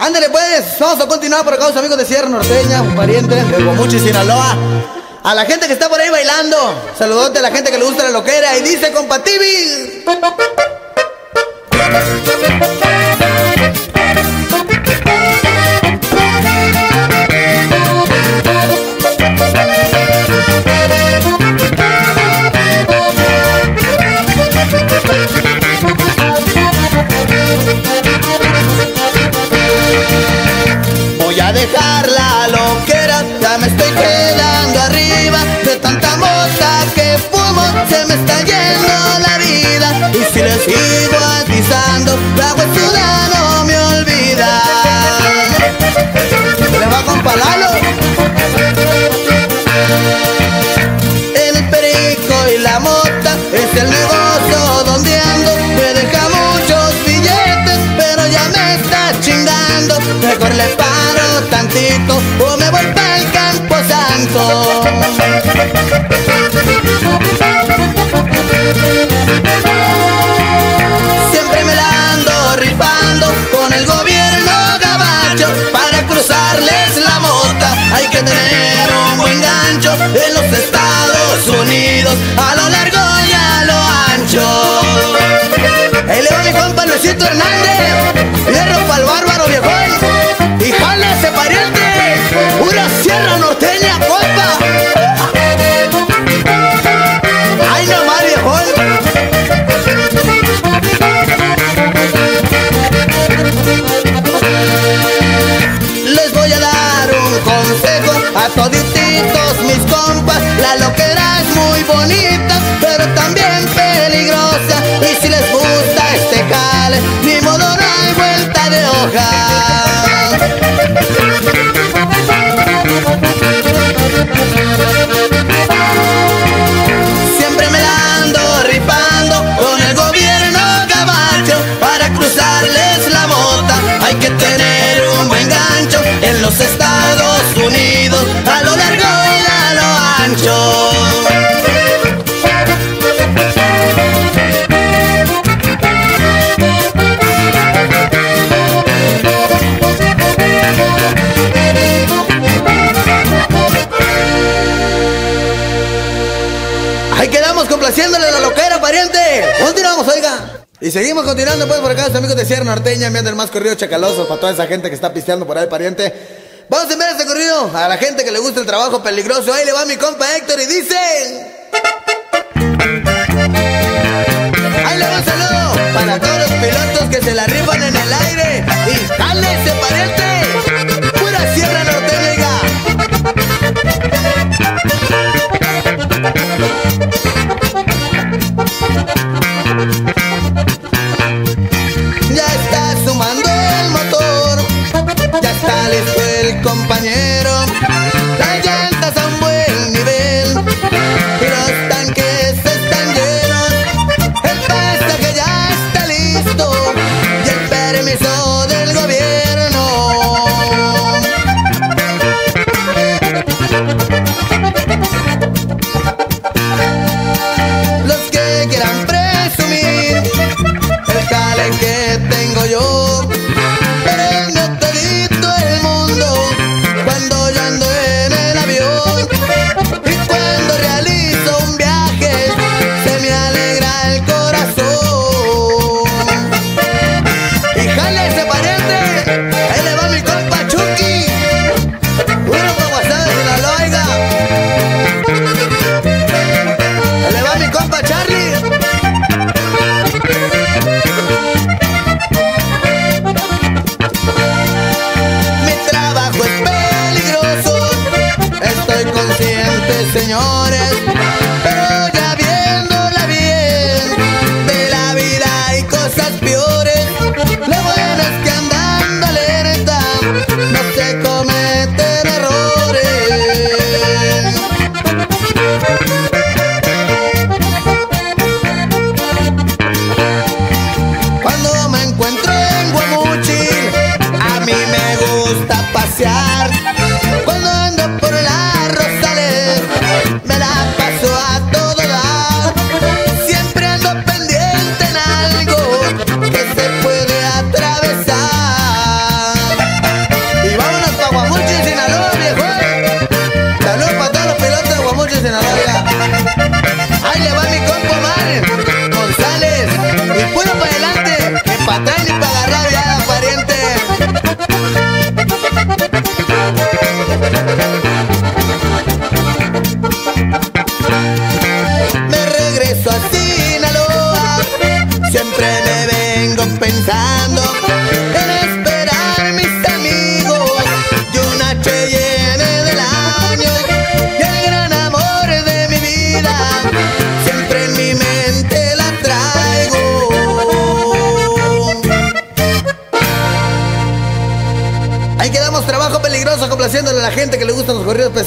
Ándale pues, vamos a continuar por acá, los amigos de Sierra Norteña, un pariente de Guamuchi, Sinaloa. A la gente que está por ahí bailando, saludote a la gente que le gusta la loquera y dice compatibil. Dejar la loquera, ya me estoy quedando arriba De tanta mota que fumo, se me está yendo la vida Y si le sigo atizando, la huesuda no me olvida. Le va con palalo El perico y la mota es el negocio donde ando. Me deja muchos billetes, pero ya me está chingando. Mejor le tantito o me voy para el campo santo. Siempre me la ando rifando con el gobierno gabacho Para cruzarles la mota. Hay que tener un buen gancho En los Estados Unidos. A lo largo Y seguimos continuando pues por acá, los amigos de Sierra Norteña, enviando el más corrido chacaloso para toda esa gente que está pisteando por ahí, pariente. Vamos a enviar este corrido a la gente que le gusta el trabajo peligroso. Ahí le va mi compa Héctor y dice... Ahí le va un saludo para todos los pilotos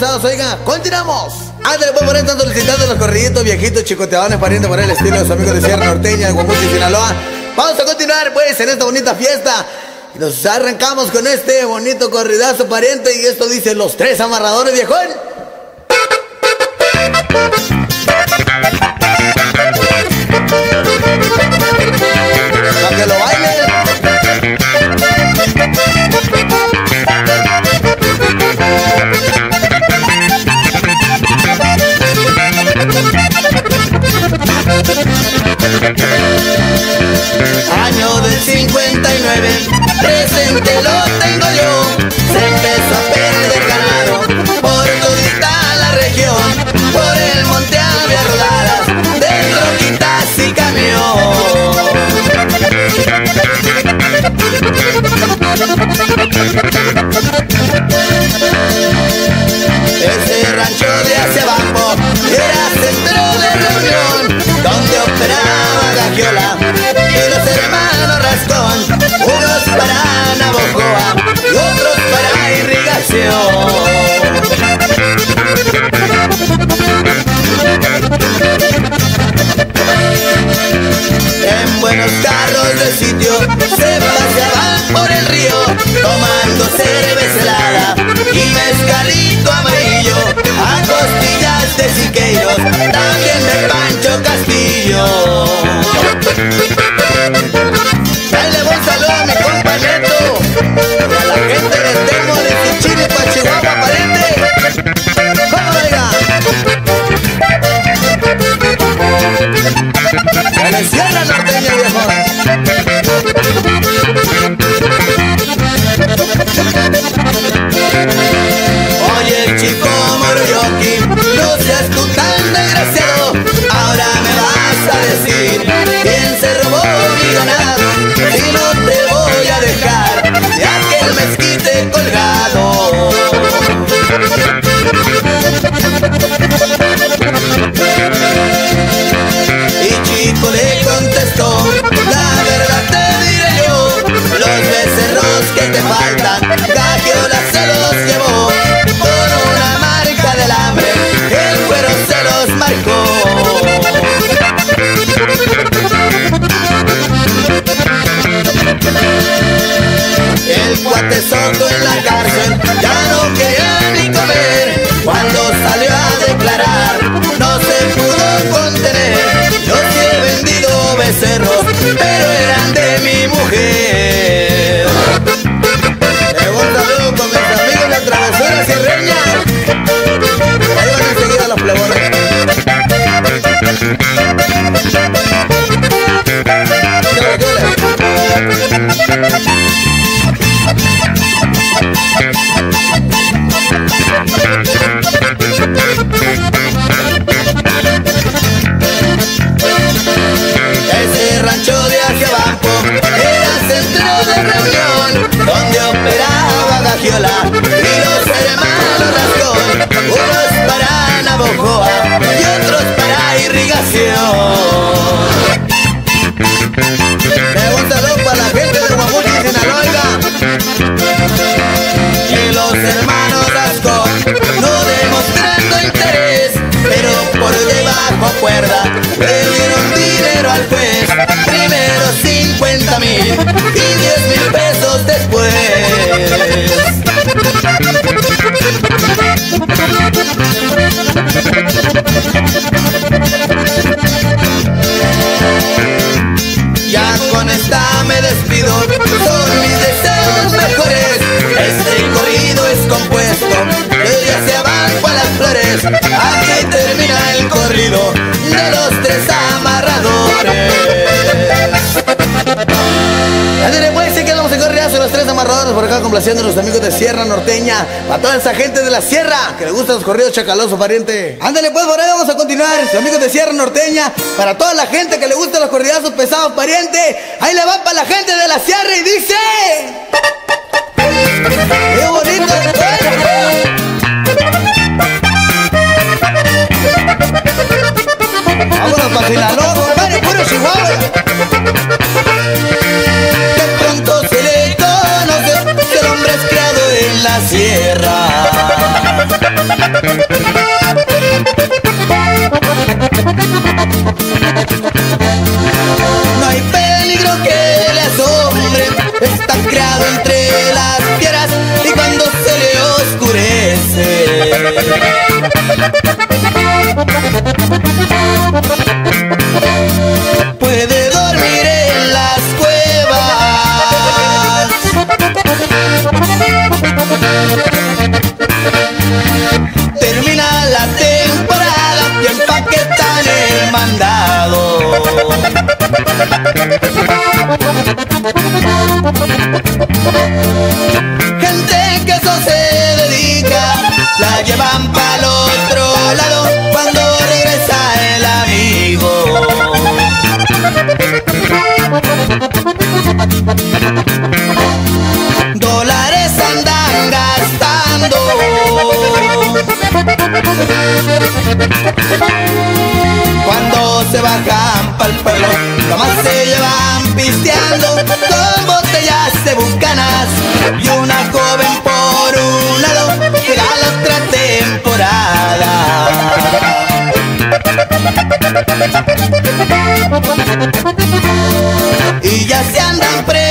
oiga, continuamos. Ándale, pues por estar solicitando los corriditos viejitos, chicoteadores, parientes por el estilo de sus amigos de Sierra Norteña, Guamuchi, Sinaloa. Vamos a continuar, pues, en esta bonita fiesta. Y nos arrancamos con este bonito corridazo, pariente, y esto dice los tres amarradores, viejón. ¿eh? cerveza helada y mezcalito amarillo a costillas de siqueiros. También los tres amarradores. Así le pues, sí que vamos a correazo los tres amarradores por acá complaciendo a los amigos de Sierra Norteña, para toda esa gente de la Sierra que le gustan los corridos chacalosos, pariente. Ándale pues, por ahí vamos a continuar, los amigos de Sierra Norteña, para toda la gente que le gustan los corridazos pesados, pariente. Ahí le van para la gente de la Sierra y dice... Vámonos pa' Sinaloa, compadre, puro Chihuahua. De pronto se le conoce que el hombre es criado en la sierra. No hay peligro que le asombre, está creado entre las piedras y cuando se le oscurece. Thank you. Pa'l pueblo, se llevan pisteando con botellas de bucanas y una joven por un lado llega la otra temporada. Y ya se andan preparando.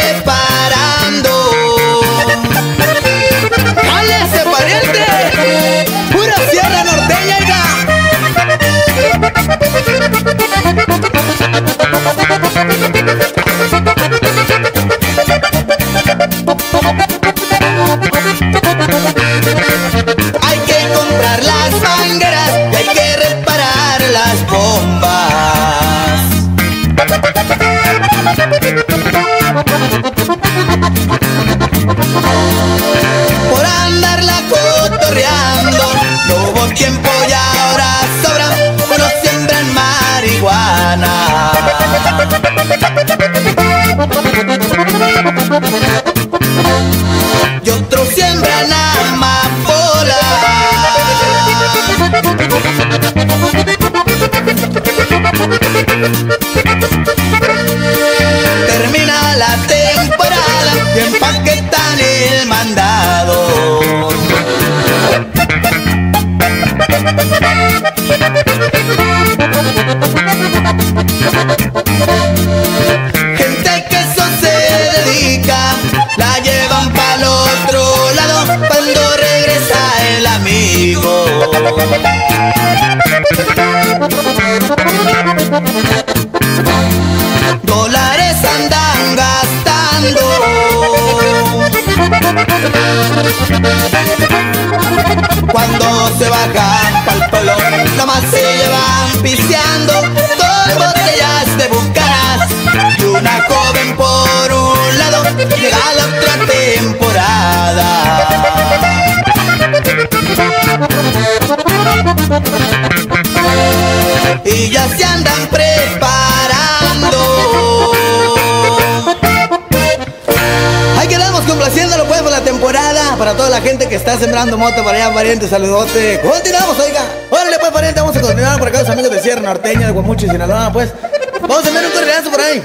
Para toda la gente que está sembrando moto para allá, pariente, saludote. Continuamos, oiga. Órale pues, pariente, vamos a continuar por acá Los amigos de Sierra Norteña, de Guamuchi, Sinaloa, pues. Vamos a enviar un corridazo por ahí.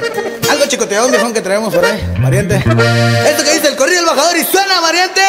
Algo chicoteón, viejón, que traemos por ahí, pariente. Esto que dice el corrido del bajador y suena, pariente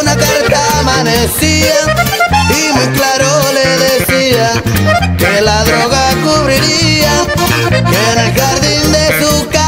una carta amanecía y muy claro le decía que la droga cubriría que en el jardín de su casa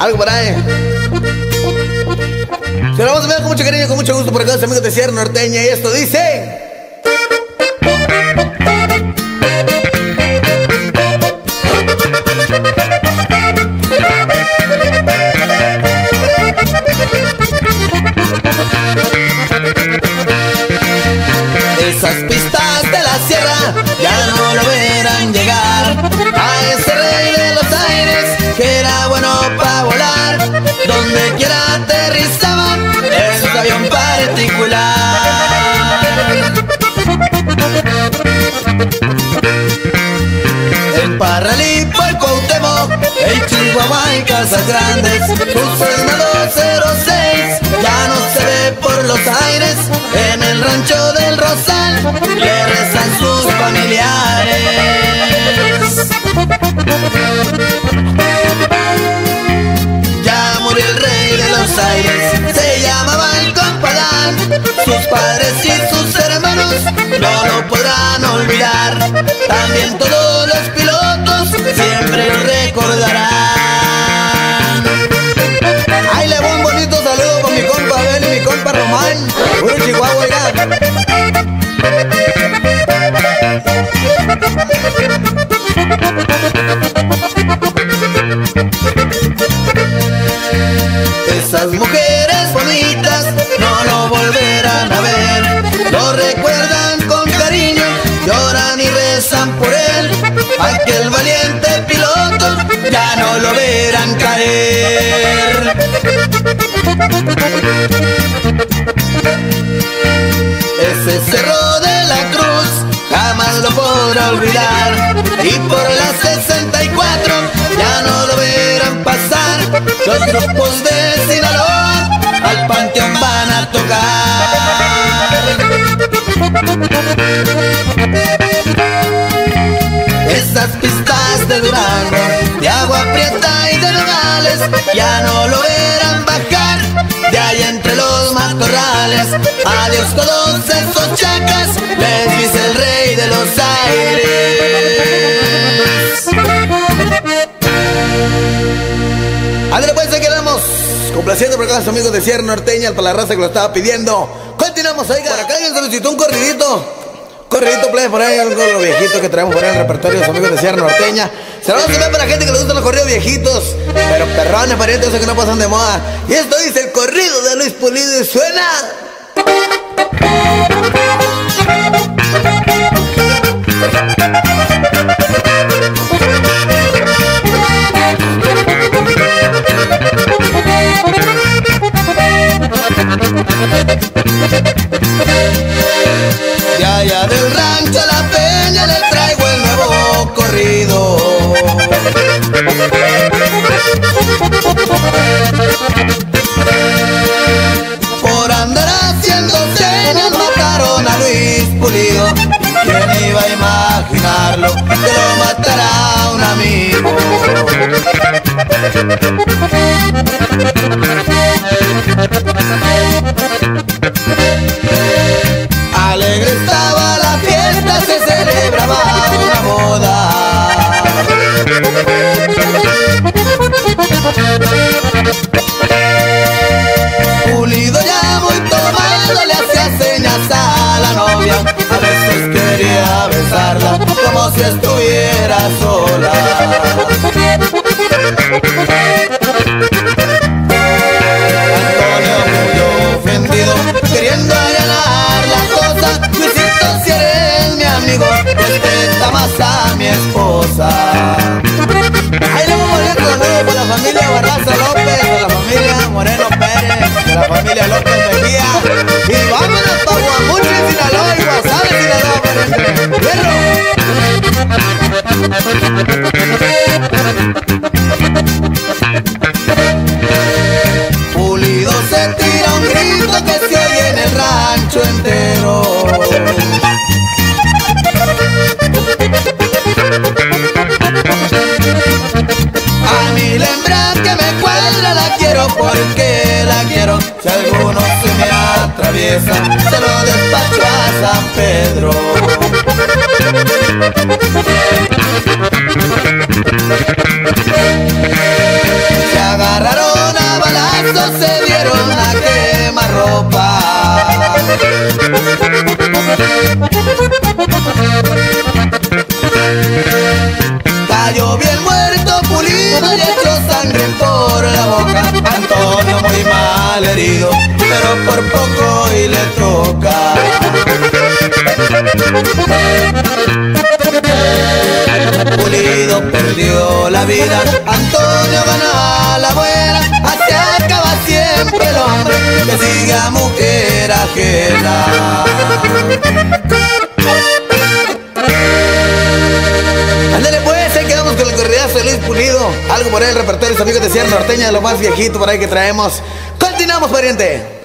Algo por ahí. Se lo vamos a ver con mucho cariño, con mucho gusto por acá, los amigos de Sierra Norteña. Y esto dice. Esas pistas de la sierra ya no lo verán llegar a ese aterrizaba en su avión particular. El Parralipo, el Cuauhtémoc, el Chihuahua y Casas Grandes, su Fernando 06 ya no se ve por los aires, en el rancho del Rosal le rezan sus familiares. Sus padres y sus hermanos no lo podrán olvidar. También todos los pilotos siempre lo recordarán. Ahí le voy un bonito saludo con mi compa Abel y mi compa Román. Puro Chihuahua. Esas mujeres Y por la 64 ya no lo verán pasar. Los grupos de Sinaloa al panteón van a tocar. Esas pistas de Durango, de agua prieta y de nogales, ya no lo verán bajar. De ahí entre los matorrales, adiós todos esos Complaciendo por acá a los amigos de Sierra Norteña, para la raza que lo estaba pidiendo. Continuamos, oiga. Por acá alguien solicitó un corridito. Corridito play por ahí, algo de los viejitos que traemos por ahí en el repertorio de los amigos de Sierra Norteña. Se lo vamos a enviar para la gente que le gustan los corridos viejitos. Pero perrones, parientes, esos que no pasan de moda. Y esto dice el corrido de Luis Pulido y suena. De allá del rancho a la peña le traigo el nuevo corrido. Por andar haciendo señas mataron a Luis Pulido. ¿Quién iba a imaginarlo? Que lo matará un amigo. Hombre que sigue a mujer ajena. Ándale pues, ahí quedamos con el corridazo de Luis Pulido. Algo por ahí el repertorio, amigos de Sierra Norteña, lo más viejito por ahí que traemos. Continuamos, pariente.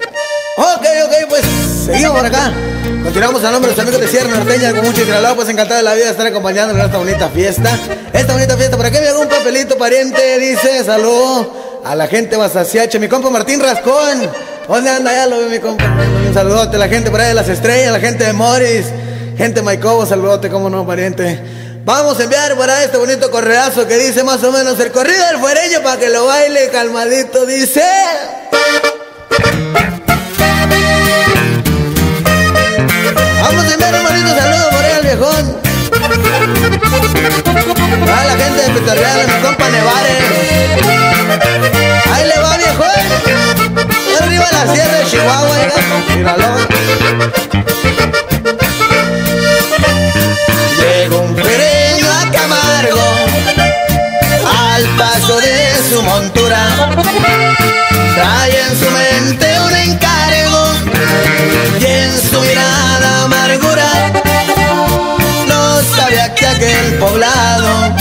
Ok, ok, pues seguimos por acá. Continuamos a nombre de los amigos de Sierra Norteña con mucho Sinaloa, pues encantado de la vida de estar acompañándonos en esta bonita fiesta. Esta bonita fiesta, por aquí me hago un papelito, pariente, dice, salud a la gente Basaciache, mi compa Martín Rascón. ¿Dónde anda? Ya lo veo mi compa. Un saludote la gente por ahí de las estrellas, la gente de Morris, gente de Maicobo, saludote, cómo no, pariente. Vamos a enviar para este bonito correazo que dice más o menos el corrido del fuereño para que lo baile calmadito, dice. Vamos a enviar un bonito saludo por ahí al viejón. A la gente de Petorreal, mi compa Nevares. Arriba la sierra de Chihuahua. Llegó un pereño a Camargo al paso de su montura. Trae en su mente un encargo y en su mirada amargura. No sabía que aquel poblado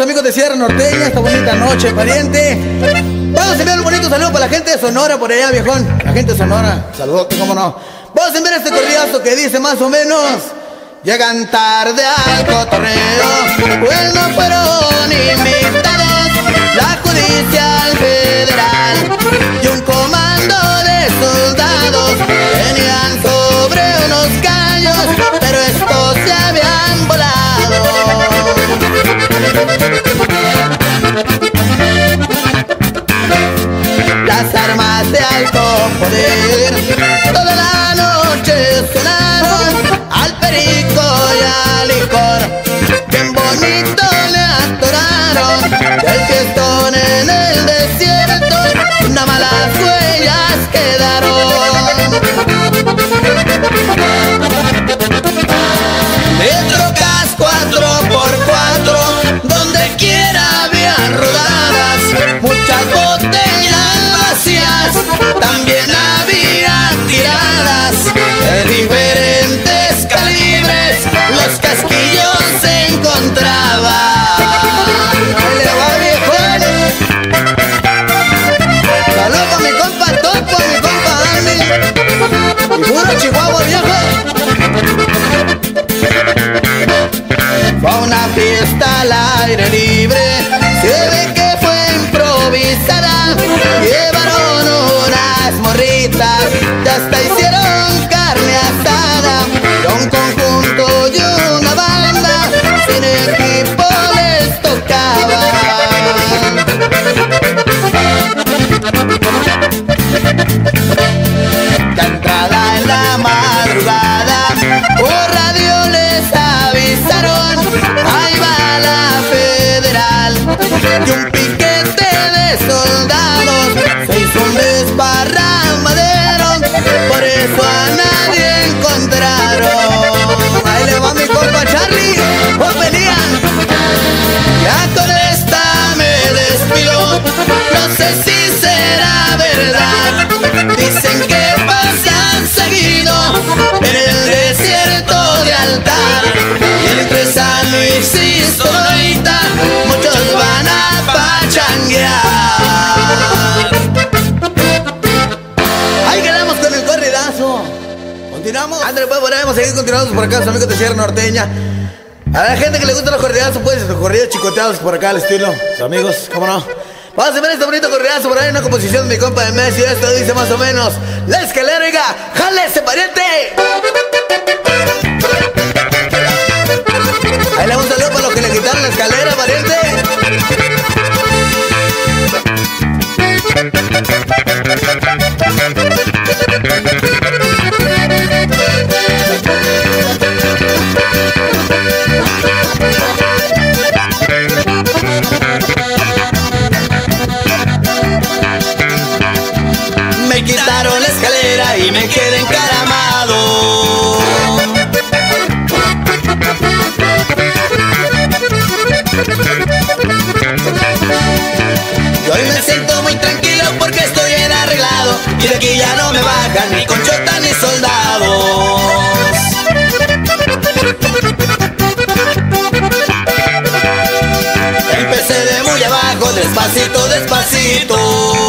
amigos de Sierra Norteña, esta bonita noche, pariente. Vamos a enviar un bonito saludo para la gente de Sonora por allá, viejón. La gente de Sonora, saludos, cómo no. Vamos a enviar este corridazo que dice más o menos. Llegan tarde al cotorreo, pues no fueron invitados la judicial federal y un comando de soldados Las armas de alto poder toda la noche sonaron al perico y al licor. Bien bonito fiesta al aire libre, Y podemos seguir continuando por acá, los amigos de Sierra Norteña. A la gente que le gusta los corridazos, pues, los corridos chicoteados por acá al estilo. Amigos, ¿cómo no? Vamos a ver este bonito corridazo por ahí, una composición de mi compa de Messi. Esto dice más o menos: La escalera, oiga, jale ese pariente. Ahí le un saludo para los que le quitaron la escalera, pariente. quede encaramado. Yo hoy me siento muy tranquilo porque estoy bien arreglado y de aquí ya no me bajan ni conchotas ni soldados. Empecé de muy abajo, despacito, despacito.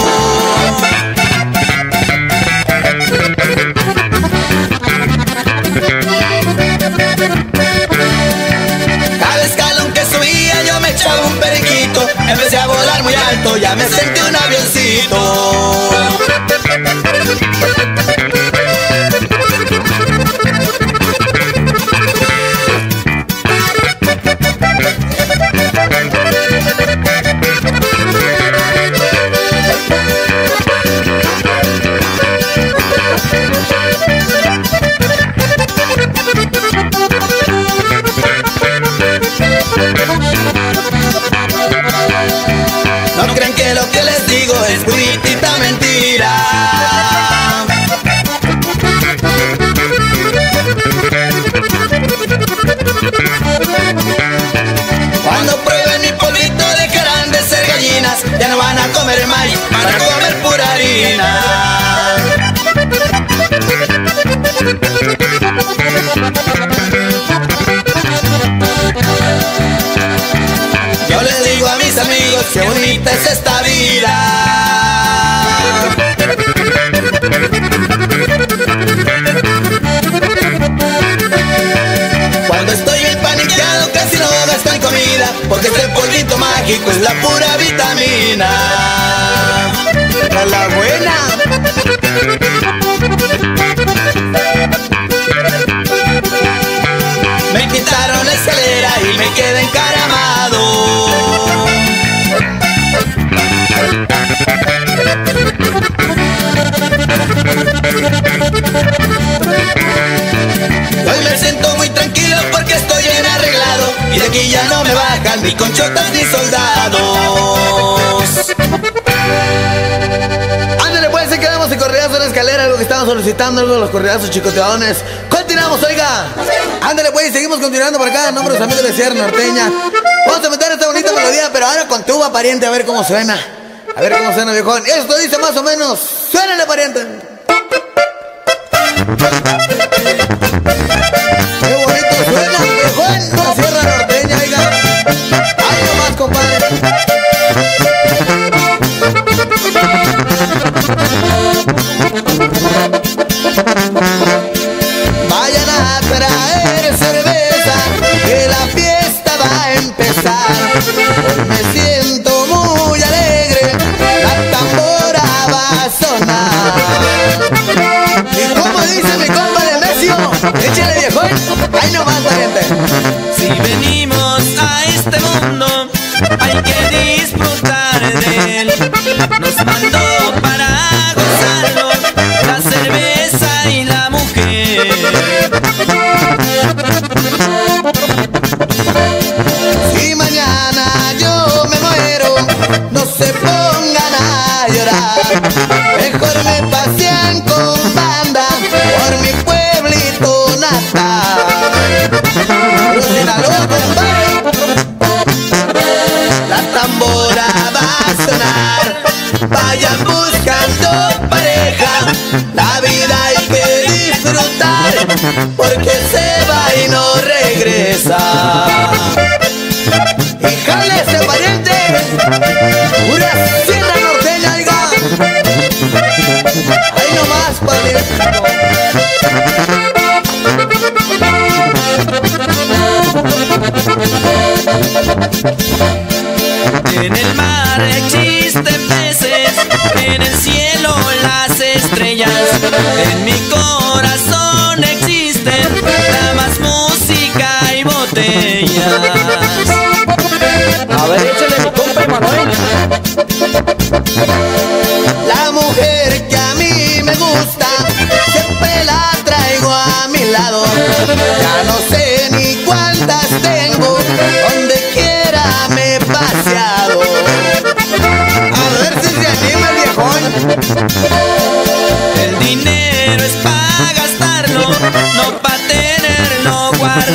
conchotas ni soldados. Ándale, pues, si quedamos en corredazo en la escalera, algo que estamos solicitando, algo de los corredazos chicoteadones. Continuamos, oiga. Ándale, pues, seguimos continuando por acá. Nombres amigos de Sierra Norteña. Vamos a meter esta bonita melodía, pero ahora con tuba, pariente, a ver cómo suena. A ver cómo suena, viejón. Esto dice más o menos. suena Suénale, pariente. tambor.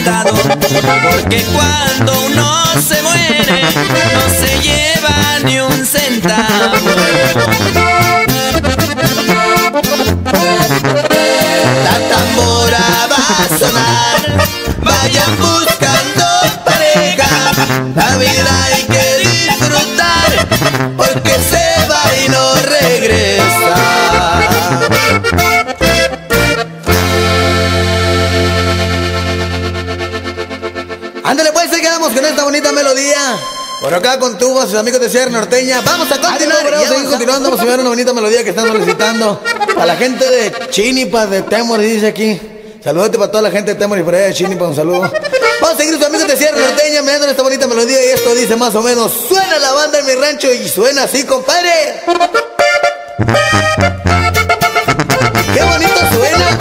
Porque cuando uno se muere No se lleva ni un centavo. La tambora va a sonar vaya Vayan encaramado. pues ahí quedamos con esta bonita melodía. Por acá con tu sus amigos de Sierra Norteña. Vamos a continuar, vamos a seguir continuando. Vamos a ver una bonita melodía que están solicitando. A la gente de Chinipas, de Temor, dice aquí. Saludate para toda la gente de Temor y por allá de Chinipas, un saludo. Vamos a seguir sus amigos de Sierra Norteña, me esta bonita melodía y esto dice más o menos. Suena la banda en mi rancho y suena así, compadre. ¡Qué bonito suena!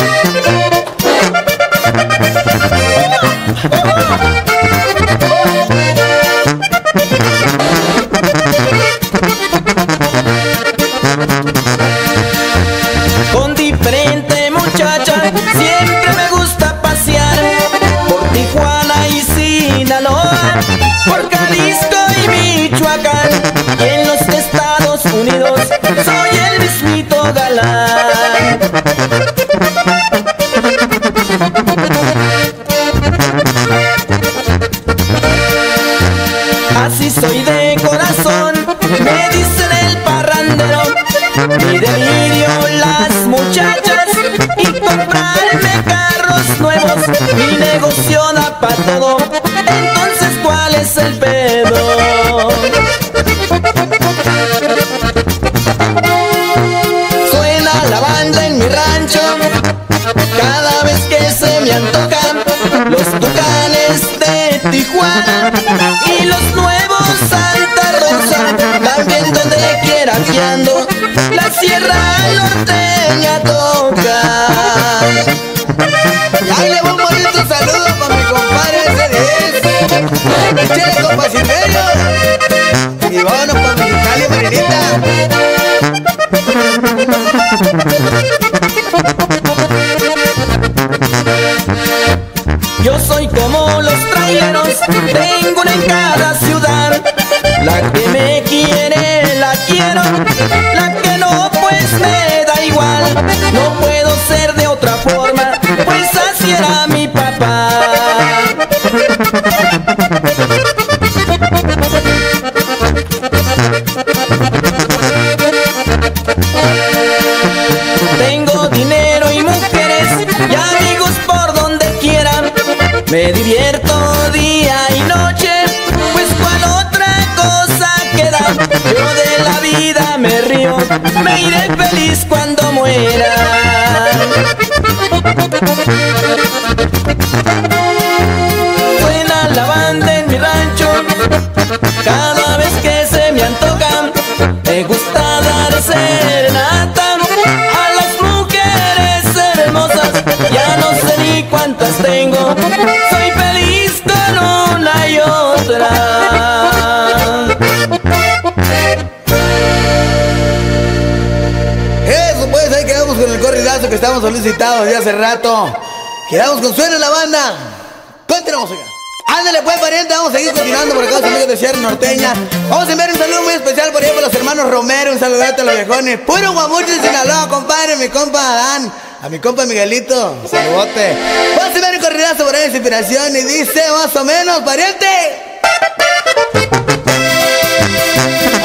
Norteña toca. Hace rato. Quedamos con suena la banda. Continuamos oiga. Ándale pues pariente, vamos a seguir continuando por acá amigos de Sierra Norteña. Vamos a enviar un saludo muy especial por ahí para los hermanos Romero, un saludate a los viejones. Puro guamucho de Sinaloa, compadre, mi compa Adán. A mi compa Miguelito, saludote. Vamos a enviar un corridazo por ahí inspiración y dice más o menos, pariente.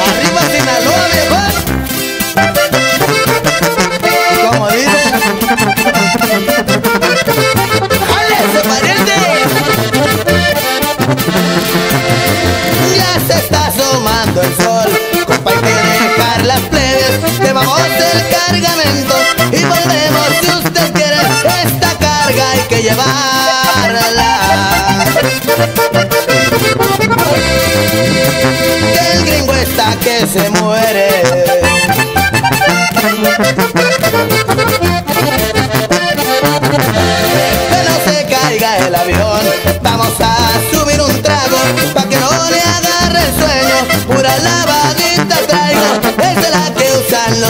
Arriba Sinaloa, viejón. Está asomando el sol, compa hay que dejar las plebes, llevamos el cargamento y volvemos si usted quiere, esta carga hay que llevarla. Que el gringo está que se muere. Que no se caiga el avión, vamos a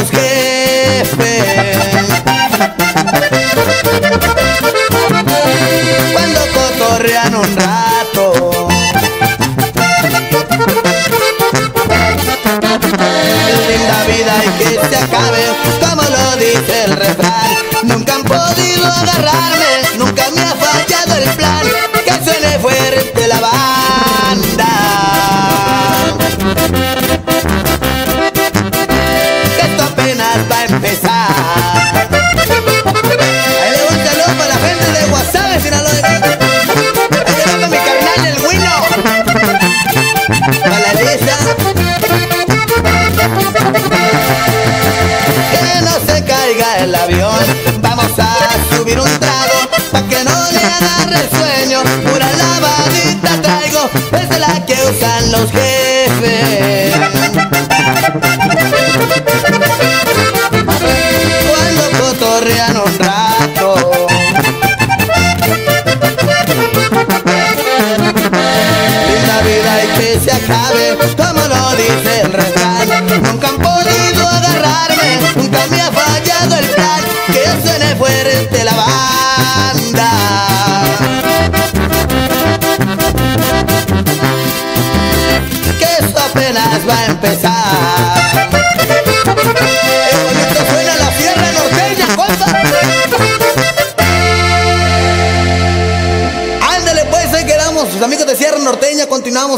los jefes. Cuando cotorrean un rato. Linda vida y que se acabe, como lo dice el refrán. Nunca han podido agarrarme, que usan los jefes.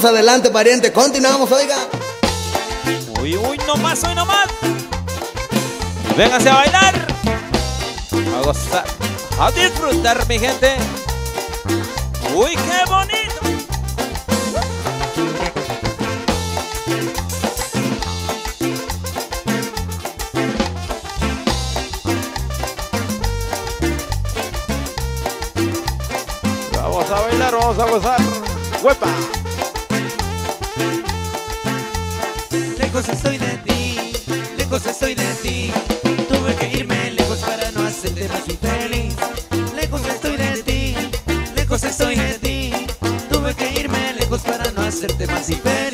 Adelante, pariente. Continuamos, oiga. Uy, uy, no más, hoy no más. Véngase a bailar. A gozar. A disfrutar, mi gente. Uy, qué bonito. vamos a bailar, vamos a gozar. ¡Huepa! lejos estoy de ti, lejos estoy de ti. Tuve que irme lejos para no hacerte más infeliz. Lejos estoy de ti, lejos estoy de ti. Tuve que irme lejos para no hacerte más infeliz.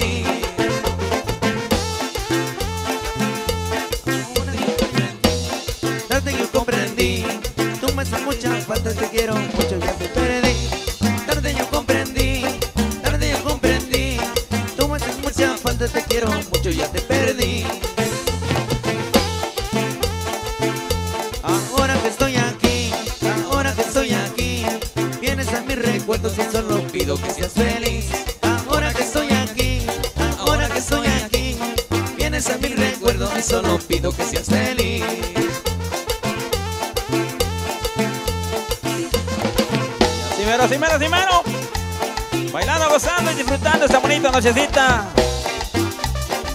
nochecita.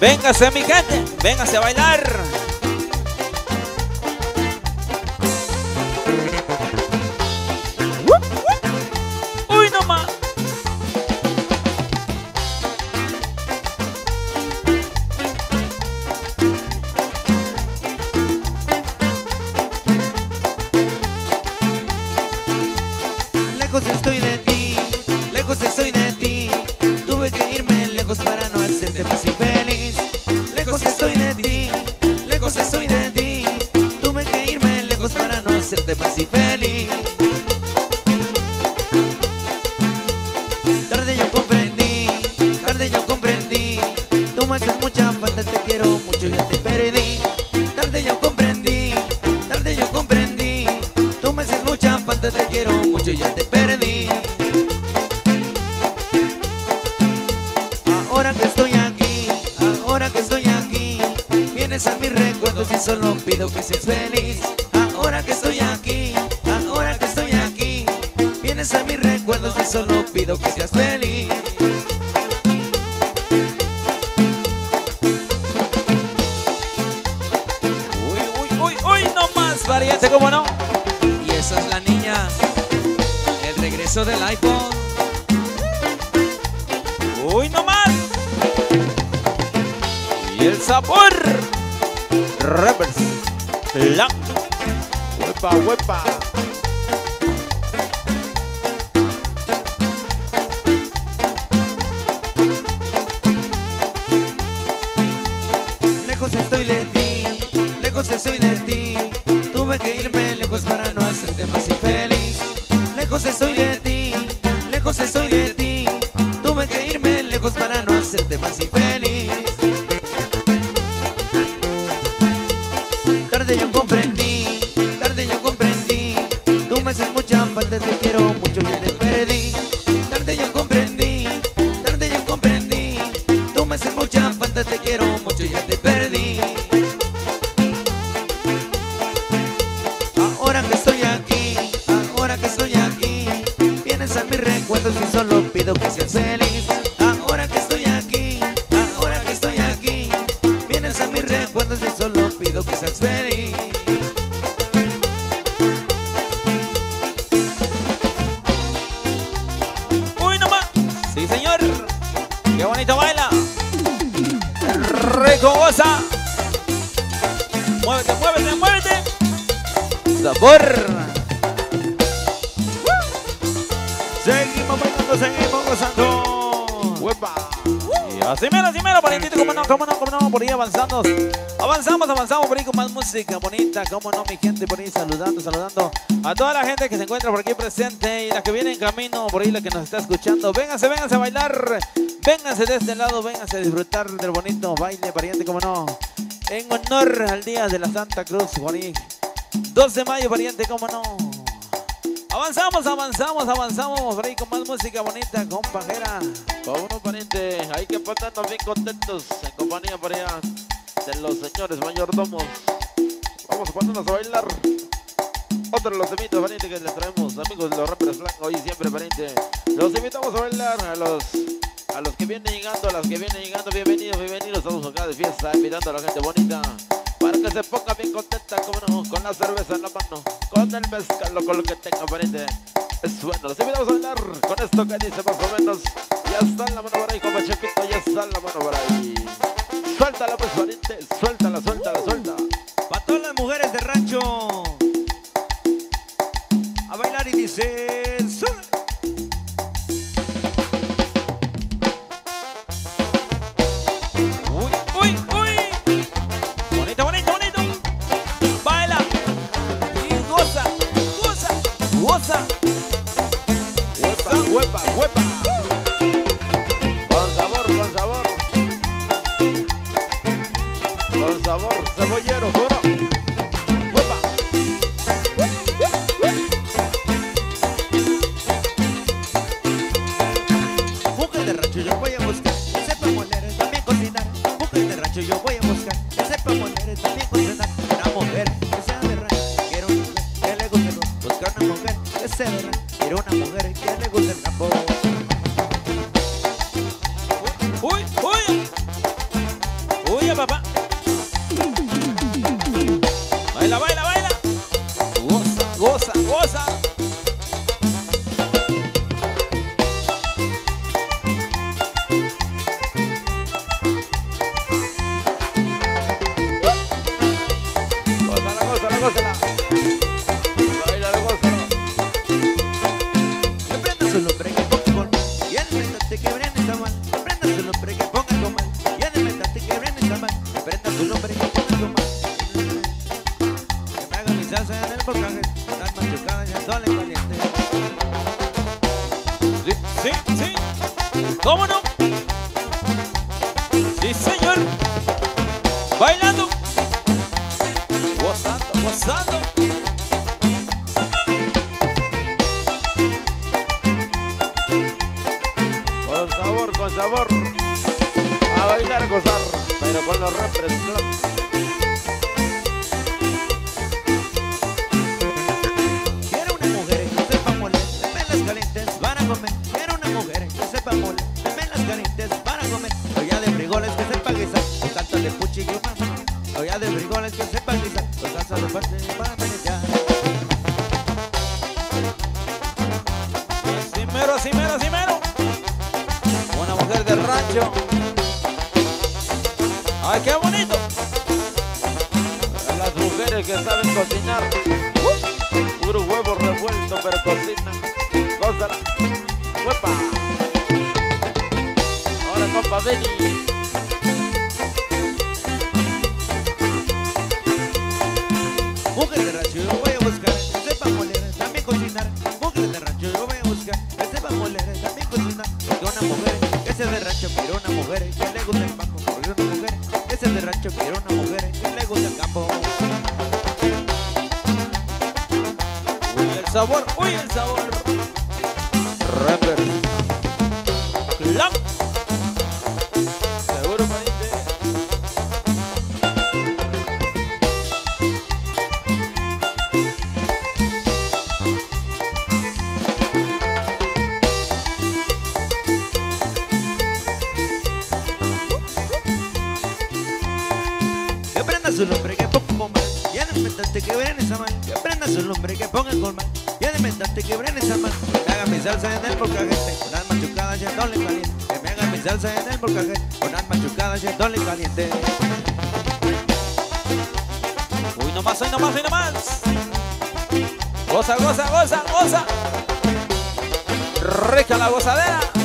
Véngase, mi gente, véngase a bailar. Pues me haces mucha falta, te quiero mucho, ya te perdí. Tarde yo comprendí, tarde yo comprendí. Tú me haces mucha falta, te quiero mucho, ya te perdí. Ahora que estoy aquí, ahora que estoy aquí, vienes a mis recuerdos y solo pido que se espere. encuentro si solo pido que seas feliz. Música bonita, cómo no, mi gente, por ahí saludando, saludando a toda la gente que se encuentra por aquí presente y la que viene en camino, por ahí la que nos está escuchando. Vénganse, vénganse a bailar, vénganse de este lado, vénganse a disfrutar del bonito baile, pariente, cómo no. En honor al Día de la Santa Cruz, por ahí. 2 de mayo, pariente, cómo no. Avanzamos, avanzamos, avanzamos, por ahí con más música bonita, compajera. Vámonos, pariente. Hay que ponernos bien contentos en compañía por allá de los señores mayordomos. Vamos ponernos a bailar. Otro de los temitas, pariente, que les traemos, amigos de los rappers blancos, hoy siempre, pariente. Los invitamos a bailar a los, a los que vienen llegando, a las que vienen llegando, bienvenidos, bienvenidos. Estamos acá de fiesta, invitando a la gente bonita. Para que se ponga bien contenta, como no, con la cerveza en la mano, con el mezcal con lo que tenga, pariente. Es bueno, los invitamos a bailar con esto que dice más o menos. Ya está la mano por ahí, como Chepito, ya está la mano por ahí. Suéltala, pues, pariente, suéltala, suéltala, suelta. Todas las mujeres de rancho. A bailar y dice. Bailando. Gostado, gostado su nombre, que ponga con mal. Ya no inventaste que ven esa mal. Que prenda su nombre, que ponga con mal. Ya no inventaste que ven esa mal. Que haga mi salsa en el bocajete. Con las machucadas ya no caliente. Que me haga mi se alza en el volcaje Con las machucadas yéndole caliente Uy, no más, hoy no más, hoy no más. Goza, goza, goza, goza. Rica la gozadera.